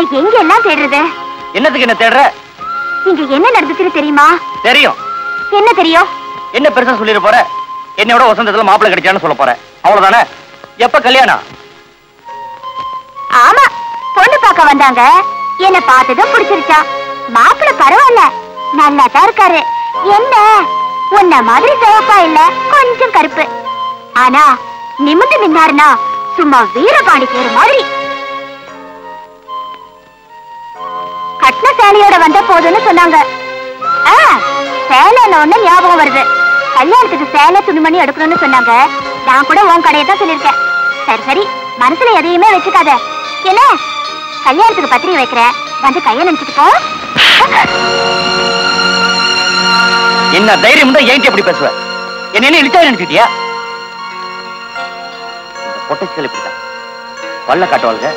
எங்க எல்லாம் தேடுறது? என்னத்துக்கு என்ன தேடுற? இங்க என்ன நடந்துச்சுன்னு தெரியுமா? தெரியும். என்ன தெரியும்? என்ன பெருசா சொல்லிட போற? என்னோட வசந்தத்துல மாப்பிள்ளை கிடைச்சான்னு சொல்ல போற. அவ்வளவுதானே? எப்ப கல்யாணம்? ஆமா பொண்ணு பார்க்க வந்தாங்க. என்ன பார்த்ததும் பிடிச்சிருச்சா மாப்பிள்ள பரவாயில்ல நல்லா தான் இருக்காரு. என்ன? உன்ன மாதிரி சிவப்பா இல்ல கொஞ்சம் கருப்பு. ஆனா நிமிந்து நின்னாருன்னா சும்மா வீரபாண்டி பேரு மாதிரி. சேலையோட வந்த போதுன்னு சொன்னாங்க சேலையில ஒண்ணு ஞாபகம் வருது. கல்யாணத்துக்கு சேலை துணிமணி எடுக்கணும்னு சொன்னாங்க. நான் கூட உன் கடையை தான் சொல்லியிருக்கேன். சரி சரி மனசுல எதையுமே வச்சுக்காத. என்ன? கல்யாணத்துக்கு பத்திரிகை வைக்கிறேன் வந்து கையை நினைச்சிட்டு போ. என்ன தைரியம் தான் ஏன் எப்படி பேசுவ? என்ன இழுத்தா நினைச்சிட்டியா? இந்த பொட்டச்சிகள் இப்படிதான் பல்ல காட்டுவாளுங்க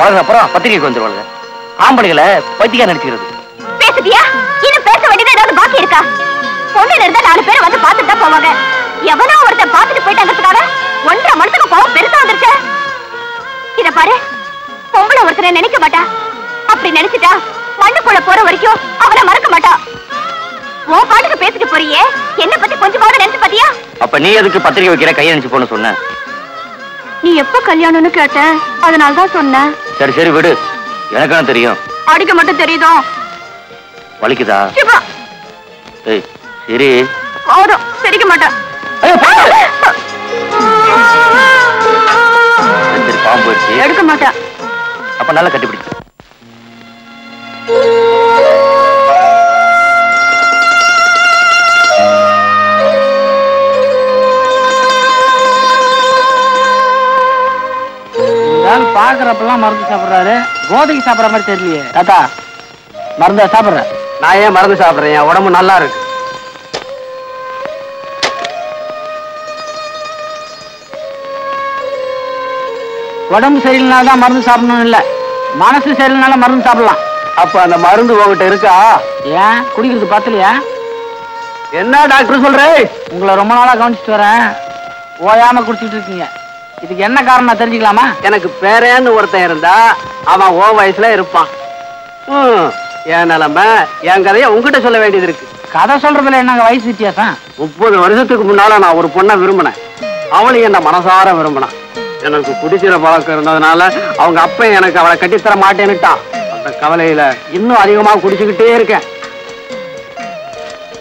பழகப்புறம் பத்திரிகைக்கு வந்துருவாளுங்க ஆம்பளைகளை பைத்தியா நினைச்சுக்கிறது பேசுதியா இன்னும் பேச வேண்டியது ஏதாவது பாக்கி இருக்கா? பொண்ணு இருந்தா நாலு பேர் வந்து பார்த்துட்டு தான் போவாங்க. எவனோ ஒருத்தன் பார்த்துட்டு போயிட்டாங்கிறதுக்காக ஒன்றரை மனசுக்கு கோவம் பெருசா வந்துருச்சு. இத பாரு பொம்பளை ஒருத்தரை நினைக்க மாட்டா. அப்படி நினைச்சிட்டா மண்ணுக்குள்ள போற வரைக்கும் அவளை மறக்க மாட்டா. உன் பாட்டுக்கு பேசிட்டு போறியே என்ன பத்தி கொஞ்சமாவது நினைச்சு பாத்தியா? அப்ப நீ எதுக்கு பத்திரிகை வைக்கிற கையை நினைச்சு போன்னு சொன்ன? நீ எப்ப கல்யாணம்னு கேட்ட அதனால தான் சொன்னேன் சரி சரி விடு. எனக்கான தெரியும். அடிக்க மட்டும் தெரியுதோ? வலிக்குதா? சரி. போதும் சிரிக்க மாட்டேன். பாம்பு. சரி, சரி பாம்பு போயிடுச்சு. எடுக்க மாட்டேன். அப்ப நல்லா கட்டிப்பிடிச்சு இருந்தாலும் பாக்குறப்பெல்லாம் மருந்து சாப்பிடுறாரு. கோதைக்கு சாப்பிடுற மாதிரி தெரியலையே. தாத்தா மருந்தா சாப்பிடுற நான் ஏன் மருந்து சாப்பிடுறேன்? என் உடம்பு நல்லா இருக்கு. உடம்பு சரியில்லைனா தான் மருந்து சாப்பிடணும் இல்ல. மனசு சரியில்லைனால மருந்து சாப்பிடலாம். அப்ப அந்த மருந்து உங்ககிட்ட இருக்கா? ஏன்? குடிக்கிறது பத்தலையா? என்ன டாக்டர் சொல்றே? உங்களை ரொம்ப நாளா கவனிச்சிட்டு வரேன். ஓயாம குடிச்சிட்டு இருக்கீங்க. இதுக்கு என்ன காரணம் தெரிஞ்சுக்கலாமா? எனக்கு பேரேன்னு ஒருத்தன் இருந்தா அவன் ஓ வயசுல இருப்பான். ம், என் நிலைமை என் கதையை உங்ககிட்ட சொல்ல வேண்டியது இருக்கு. கதை சொல்றதுல என்னங்க வயசு வித்தியாசம்? முப்பது வருஷத்துக்கு முன்னால நான் ஒரு பொண்ணை விரும்பினேன். அவளும் என்ன மனசார விரும்பினான். எனக்கு குடிக்கிற பழக்கம் இருந்ததுனால அவங்க அப்பா எனக்கு அவளை கட்டித்தர மாட்டேன்னுட்டான். அந்த கவலையில இன்னும் அதிகமா குடிச்சுக்கிட்டே இருக்கேன்.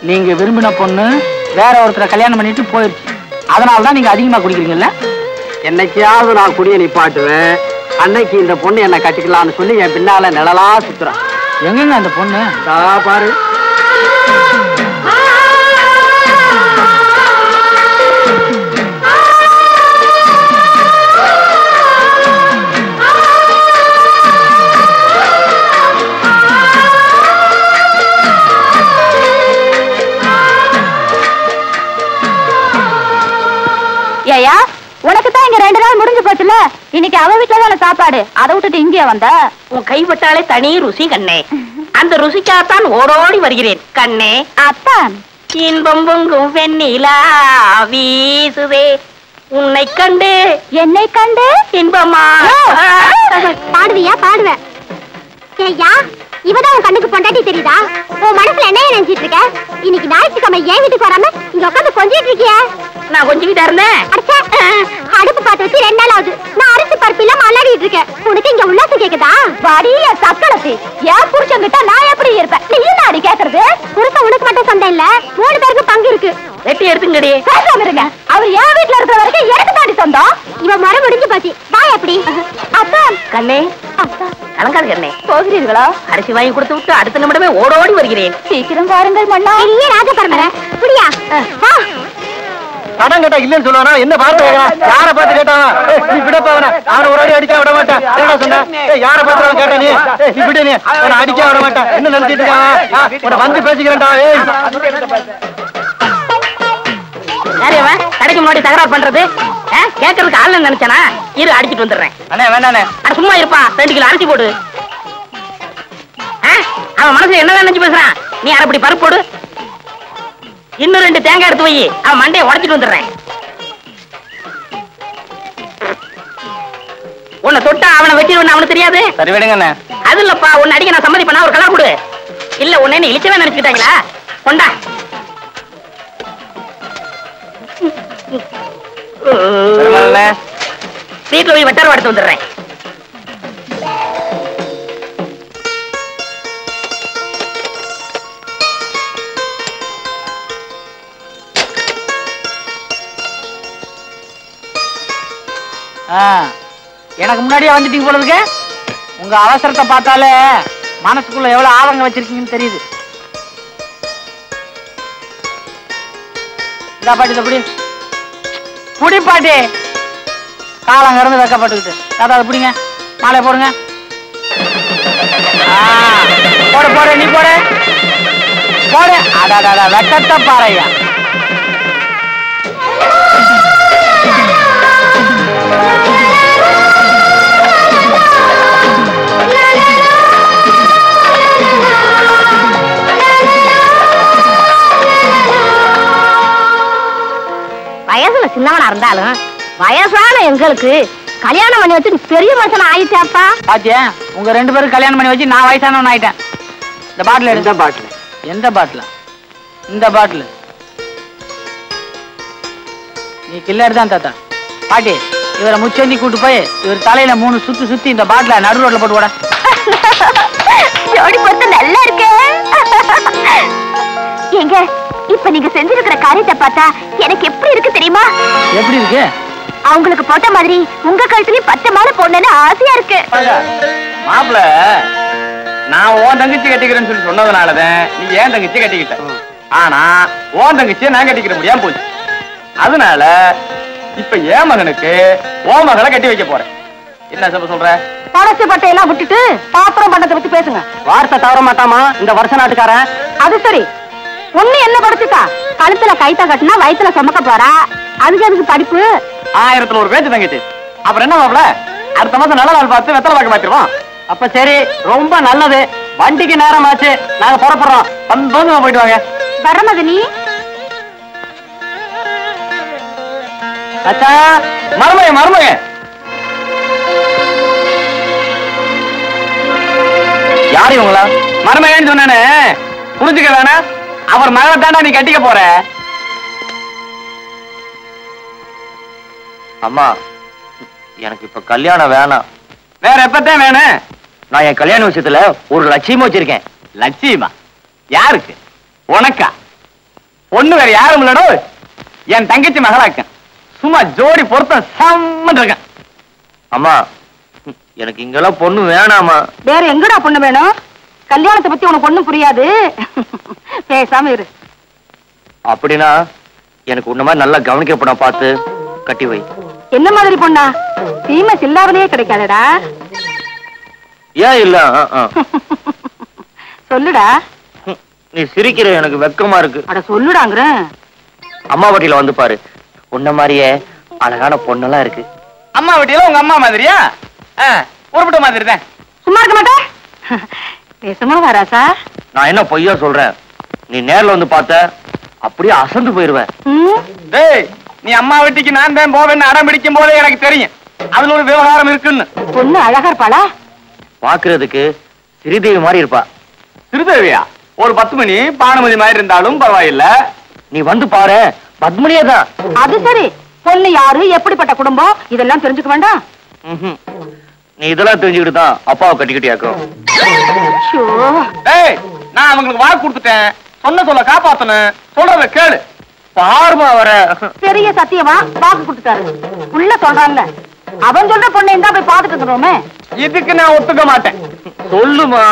நீங்க விரும்பின பொண்ணு வேற ஒருத்தரை கல்யாணம் பண்ணிட்டு போயிருச்சு. அதனால தான் நீங்க அதிகமா குடிக்கிறீங்கல்ல? என்னைக்காவது நான் குடிய நிப்பாட்டுவேன். அன்னைக்கு இந்த பொண்ணு என்ன கட்டிக்கலாம்னு சொல்லி என் பின்னால நிழலா சுத்துறான் எங்கங்க அந்த பொண்ணு? பாரு. போச்சுல இன்னைக்கு அவ வீட்டுல தானே சாப்பாடு? அதை விட்டுட்டு இங்கே வந்த? உன் கைப்பட்டாலே தனி ருசி கண்ணே. அந்த ருசிக்காகத்தான் ஓடோடி வருகிறேன். கண்ணே. அத்தான். இன்பம் பொங்கும் வெண்ணிலா வீசுதே. உன்னை கண்டு என்னை கண்டு? இன்பமா? பாடுவியா? பாடுவேன் ஏய்யா இவதான் உன் கண்ணுக்கு பொண்டாட்டி தெரியுதா? உன் மனசுல என்ன நினைச்சிட்டு இருக்க? இன்னைக்கு ஞாயிற்றுக்கிழமை ஏன் வீட்டுக்கு வராம இங்க உட்காந்து கொஞ்சிட்டு இருக்கிய? நான் கொஞ்சம் வீட்டா இருந்தேன் அடுப்பு பார்த்து வச்சு ரெண்டு நாள் ஆகுது. நான் அரிசி பருப்பு இல்லாம அல்லாடிட்டு இருக்கேன். உனக்கு இங்க உல்லாசம் கேக்குதா? வடிய சக்களத்தி ஏன் புருஷன் கிட்ட நான் எப்படி இருப்பேன்? நீ என்ன கேக்குறது? புருஷன் உனக்கு மட்டும் சொந்தம் இல்ல. மூணு பேருக்கு பங்கு இருக்கு. வெட்டி எடுத்துங்கடி. பேசாம இருங்க. அவர் என் வீட்டுல இருக்கிற வரைக்கும் எனக்கு தாண்டி சொந்தம். இவன் மரம் முடிஞ்சு போச்சு. வா எப்படி அப்பா கண்ணே. கலங்காது கண்ணே போகிறீர்களா? அரிசி வாங்கி கொடுத்து விட்டு அடுத்த நிமிடமே ஓடோடி வருகிறேன். சீக்கிரம் வாருங்கள் மன்னா. பெரிய ராஜ பரம்பரை புரியா வா. படம் கேட்டா இல்லன்னு சொல்லுவானா? என்ன பார்த்து யார பார்த்து கேட்டான்? ஏய், நீ விடப்பா அவனை அவனை ஒரு அடி அடிக்க விட மாட்டான். என்ன சொன்ன? யார பார்த்து கேட்டா நீ. ஏய், நீ விடு நீ. அவனை அடிக்க விட மாட்டான். என்ன நினைச்சிட்டு இருக்கான்? ஆ, உன்னை வந்து பேசிக்கிறேன்டா ஏய். யாரு அவன் கடைக்கு முன்னாடி தகராறு பண்றது? கேட்கறதுக்கு ஆள் நினைச்சானா? இரு அடிச்சிட்டு வந்துடுறேன். அண்ணே வேண்டாண்ணே. சும்மா இருப்பா. ரெண்டு கிலோ அரிசி போடு. ஆ, அவன் மனசுல என்ன நினைச்சு பேசுறான்? நீ அரைப்படி பருப்பு போடு. இன்னும் ரெண்டு தேங்காய் எடுத்து வை. அவன் மண்டையை உடைச்சிட்டு வந்துடுறேன். உன்னை தொட்டா அவனை வெட்டிடுவேன் அவனுக்கு தெரியாது? சரி விடுங்கண்ணே. அது இல்லப்பா உன்னை அடிக்க நான் சம்மதிப்பேனா ஒரு கலர் கொடு. இல்ல உன்னை என்ன இழிச்சவே நினைச்சுக்கிட்டாங்களா? கொண்டா. வீட்டுல போய் வெட்டார எடுத்து வந்துடுறேன். ஆ, எனக்கு முன்னாடியே வந்துட்டீங்க போல இருக்கு. உங்க அவசரத்தை பார்த்தாலே மனசுக்குள்ள எவ்வளவு ஆதங்கம் வச்சிருக்கீங்கன்னு தெரியுது. பாட்டி இதை புடி பாட்டி காலம் இறந்து வைக்கப்பட்டுக்கிட்டு. தாத்தா அதை பிடிங்க. மாலை போடுங்க. ஆ, போட நீ போடு. போடு. அடாடா வெட்டத்தை பாறையா. வயசுல சின்னவனா இருந்தாலும் வயசான எங்களுக்கு கல்யாணம் பண்ணி வச்சு பெரிய மனுஷன் ஆயிட்டாப்பா. பாத்தியா உங்க ரெண்டு பேரும் கல்யாணம் பண்ணி வச்சு நான் வயசானவன் ஆயிட்டேன். இந்த பாட்டில் எந்த பாட்டில். எந்த பாட்டில்? இந்த பாட்டில். நீ கில்லர் தான் தாத்தா. பாட்டி இவரை முச்சந்தி கூட்டு போய் இவர் தலையில மூணு சுத்து சுத்தி இந்த பாட்டில நடு ரோட்ல போட்டு விட ஜோடி பொறுத்து நல்லா இருக்கே. எங்க? இப்ப நீங்க செஞ்சிருக்கிற காரியத்தை பார்த்தா எனக்கு எப்படி இருக்கு தெரியுமா? எப்படி இருக்கு? அவங்களுக்கு போட்ட மாதிரி உங்க கழுத்துலயும் பத்து மாலை போடணும்னு ஆசையா இருக்கு. மாப்பிள நான் உன் தங்கச்சி கட்டிக்கிறேன்னு சொல்லி சொன்னதுனாலதான் நீ ஏன் தங்கச்சி கட்டிக்கிட்ட? ஆனா உன் தங்கச்சியை நான் கட்டிக்கிற முடியாம போச்சு. அதனால இப்ப என் மகனுக்கு உன் மகளை கட்டி வைக்க போறேன். என்ன சொல்ல சொல்ற? பழசு பட்டையெல்லாம் விட்டுட்டு பாத்திரம் பண்டத்தை பத்தி பேசுங்க. வார்த்தை தவற மாட்டாமா? இந்த வருஷ நாட்டுக்காரன். அது சரி. ஒண்ணு என்ன படிச்சுக்கா கழுத்துல கைத்த கட்டினா வயித்துல சுமக்க போறா? அதுக்கு அதுக்கு படிப்பு? ஆயிரத்துல ஒரு பேச்சு தங்கச்சி. அப்புறம் என்ன மாப்பிள? அடுத்த மாசம் நல்ல நாள் பார்த்து வெத்தலை பார்க்க மாத்திருவோம் அப்ப சரி ரொம்ப நல்லது. வண்டிக்கு நேரம் ஆச்சு நாங்க புறப்படுறோம். சந்தோஷமா போயிட்டு வாங்க. வரமதனி அச்சா மருமக மருமக யார் இவங்களா? மருமகன்னு சொன்னானே. புரிஞ்சுக்க வேணாம். அவர் மகளை தாண்டா நீ கட்டிக்க போற? அம்மா எனக்கு இப்ப கல்யாணம் வேணாம். வேற எப்பத்தான் வேணும் நான் என் கல்யாண விஷயத்துல ஒரு லட்சியம் வச்சிருக்கேன். லட்சியமா? யாருக்கு? உனக்கா? பொண்ணு வேற யாரும் இல்லடோ. என் தங்கச்சி மகளாக்க சும்மா ஜோடி பொருத்தம் சம்மன் இருக்கேன். அம்மா எனக்கு இங்கெல்லாம் பொண்ணு வேணாமா வேற எங்கடா பொண்ணு வேணும்? கல்யாணத்தை பத்தி உனக்கு ஒண்ணும் புரியாது. பேசாம இரு. அப்படின்னா எனக்கு உன்ன மாதிரி நல்லா கவனிக்கப்பட பார்த்து கட்டி வை. என்ன மாதிரி பொண்ணா? சீமை சில்லாவதே கிடைக்காதடா. ஏன் இல்ல. சொல்லுடா. நீ சிரிக்கிற எனக்கு வெக்கமா இருக்கு. அட சொல்லுடாங்கிற அம்மா வட்டியில வந்து பாரு. உன்ன மாதிரியே அழகான பொண்ணெல்லாம் இருக்கு. அம்மா வீட்டில உங்க அம்மா மாதிரியா? உருப்பிட்ட மாதிரி தான். சும்மா இருக்க மாட்டேன் பேசுமா வராசா நான் என்ன பொய்யா சொல்றேன்? நீ நேர்ல வந்து பார்த்த அப்படியே அசந்து போயிருவேன் டேய் நீ அம்மா வீட்டுக்கு நான் தான் போவேன்னு அடம் பிடிக்கும் போதே எனக்கு தெரியும். அதுல ஒரு விவகாரம் இருக்குன்னு. பொண்ணு அழகா இருப்பாளா? பாக்குறதுக்கு ஸ்ரீதேவி மாதிரி இருப்பா. திருதேவியா ஒரு பத்து மணி பானுமதி மாதிரி இருந்தாலும் பரவாயில்ல. நீ வந்து பாரு பத்மினியே தான். அது சரி. பொண்ணு யாரு எப்படிப்பட்ட குடும்பம் இதெல்லாம் தெரிஞ்சுக்க வேண்டாம். நீ இதெல்லாம் தெரிஞ்சுக்கிட்டு தான் அப்பாவை கட்டிக்கிட்டியாக்கும் டேய் நான் அவங்களுக்கு வாக்கு கொடுத்துட்டேன். சொன்ன சொல்ல காப்பாத்தணும். சொல்றத கேளு. பாருமா வர. பெரிய சத்தியமா வாக்கு கொடுத்துட்டாரு. உள்ள சொல்றான்ல அவன் சொல்ற பொண்ணை இருந்தா போய் பாத்துட்டு வந்துடுவோமே இதுக்கு நான் ஒத்துக்க மாட்டேன். சொல்லுமா.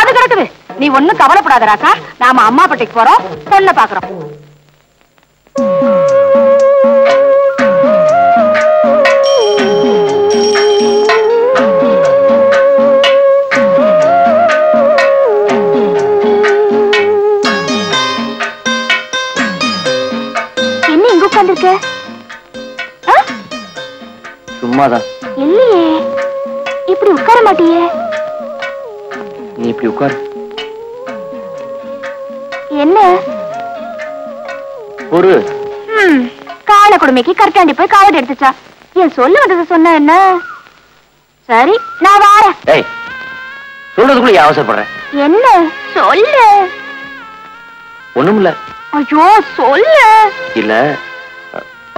அது கிடக்குது நீ ஒண்ணும் கவலைப்படாத ராக்கா நாம அம்மா பட்டிக்கு போறோம் பொண்ணை பாக்குறோம் சும்மாதான். இல்லையே இப்படி உட்கார மாட்டியே? நீ இப்படி உட்காரு. என்ன? ஒரு கால கொடுமைக்கு கற்காண்டி போய் காவடி எடுத்துச்சா. என் சொல்ல வந்தது சொன்ன என்ன? சரி நான் வாரேன். சொல்றதுக்குள்ள அவசரப்படுறேன் என்ன? சொல்லு. ஒண்ணும் இல்ல ஐயோ சொல்லு. இல்ல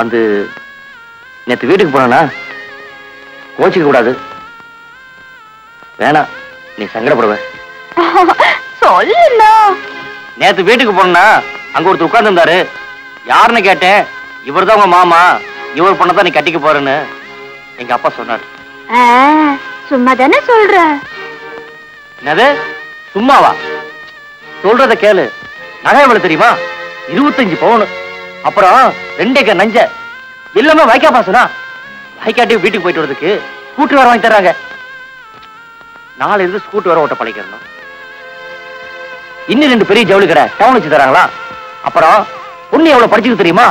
வந்து நேத்து வீட்டுக்கு போனா கோச்சிக்க கூடாது வேணாம் நீ சங்கடப்படுவ. சொல்லுண்ணா. நேத்து வீட்டுக்கு போனா அங்க ஒருத்தர் உட்கார்ந்து இருந்தாரு யாருன்னு கேட்டேன். இவர்தான் உங்க மாமா. இவர் பொண்ணதான் நீ கட்டிக்க போறேன்னு. எங்க அப்பா சொன்னாரு. சும்மா தானே சொல்ற? என்னது? சும்மாவா? சொல்றத கேளு. நகை எவ்வளவு தெரியுமா? இருபத்தஞ்சு பவுன். அப்புறம் ரெண்டு ஏக்கர் நஞ்ச. எல்லாமே வைக்கா பாசனா வைக்காட்டி வீட்டுக்கு போயிட்டு வரதுக்கு ஸ்கூட்டர் வேற வாங்கி தர்றாங்க. நாளை இருந்து ஸ்கூட்டர் வேற ஓட்ட பழகிடணும். இன்னும் ரெண்டு பெரிய ஜவுளி கடை டவுன் வச்சு தராங்களா அப்புறம் பொண்ணு எவ்வளவு படிச்சிருக்கு தெரியுமா?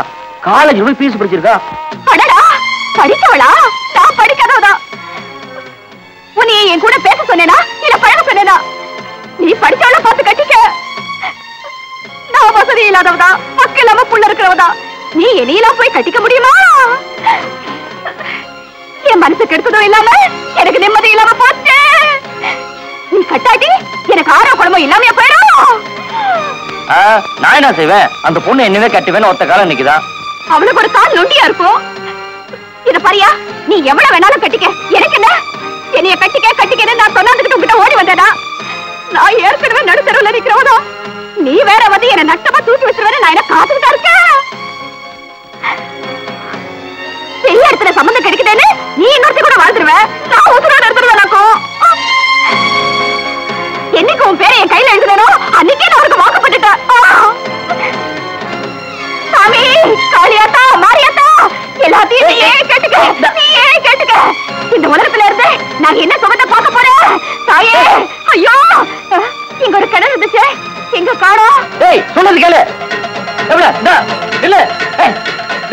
காலேஜ் போய் பீஸ் படிச்சிருக்கா அடடா! படிச்சவளா நான் படிக்காதவதா உன்னை என் கூட பேச சொன்னேனா? இல்ல பழக சொன்னேனா? நீ படிச்சவள பார்த்து கட்டிக்க. நான் வசதி இல்லாதவதா பக்கம் இல்லாம புள்ள இருக்கிறவதா நீ என்னையெல்லாம் போய் கட்டிக்க முடியுமா? நான் என்ன செய்வேன்? அந்த பொண்ணு என்னவே கட்டுவேன்னு ஒத்த காலம் நிக்குதான் அவளுக்கு ஒரு கால் நொண்டியா இருக்கும். இது பாரியா நீ எவ்வளவு வேணாலும் கட்டிக்க. எனக்கு என்ன? என்னைய கட்டிக்க கட்டிக்கன்னு நான் சொன்னதுக்கு உங்ககிட்ட ஓடி வந்தேனா? நான் ஏற்கனவே நடுத்தருவில் நிக்கிறவனோ? நீ வேற வந்து என்ன நட்டமா தூக்கி வச்சிருவேன்னு நான் என்ன காத்துக்கிட்டா இருக்கேன்? பெரிய இடத்துல சம்மந்தம் கிடைக்குதுன்னு நீ இன்னொருத்தி கூட வாழ்ந்துருவ. நான் உசுரோட இருந்துருவேனாக்கும் என்னைக்கு உன் பேரை என் கையில எழுதுனோ அன்னைக்கே நான் அவருக்கு எங்க காணோம்? ஏய் சொன்னது கேளு. எவ்வளவு இந்தா இல்ல ஏய்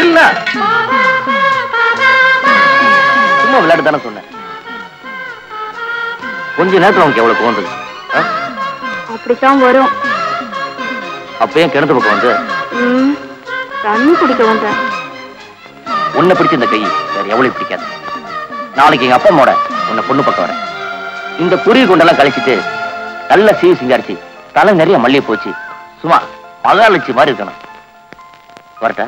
இல்ல சும்மா விளையாட்டு தானே சொன்னேன். கொஞ்ச நேரத்துல உனக்கு எவ்வளவு ஆ? அப்படித்தான் வரும். அப்பயும் கிணத்து பக்கம் வந்து? தண்ணி குடிக்க வந்தேன். உன்னை பிடிச்ச இந்த கை வேற எவ்வளவு பிடிக்காது. நாளைக்கு எங்க அப்பா அம்மாவோட உன்னை பொண்ணு பக்கம் வரேன். இந்த குருவி கொண்டெல்லாம் கழிச்சிட்டு நல்ல சீ சிங்காரிச்சு தலை நிறைய மல்லிகை போச்சு. சும்மா மகாலட்சி மாதிரி இருக்கணும். வரட்டா?